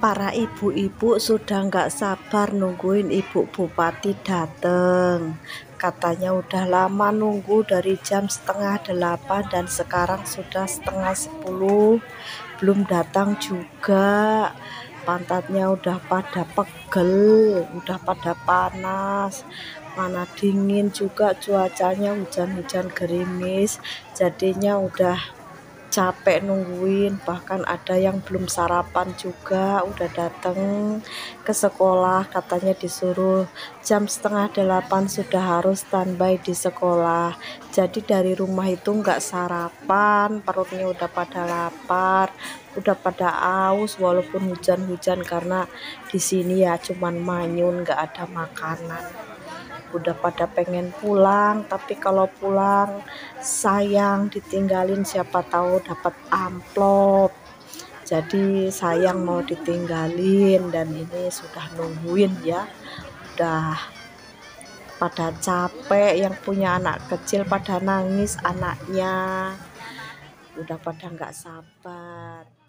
Para ibu-ibu sudah nggak sabar nungguin ibu bupati dateng. Katanya udah lama nunggu dari jam setengah delapan dan sekarang sudah setengah sepuluh belum datang juga. Pantatnya udah pada pegel, udah pada panas. Mana dingin juga cuacanya hujan-hujan gerimis. Jadinya udah capek nungguin bahkan ada yang belum sarapan juga udah dateng ke sekolah katanya disuruh jam setengah delapan sudah harus standby di sekolah. Jadi dari rumah itu nggak sarapan perutnya udah pada lapar udah pada aus walaupun hujan-hujan karena di sini ya cuman manyun nggak ada makanan udah pada pengen pulang tapi kalau pulang sayang ditinggalin siapa tahu dapat amplop. Jadi sayang mau ditinggalin dan ini sudah nungguin ya. Udah pada capek yang punya anak kecil pada nangis anaknya. Udah pada nggak sabar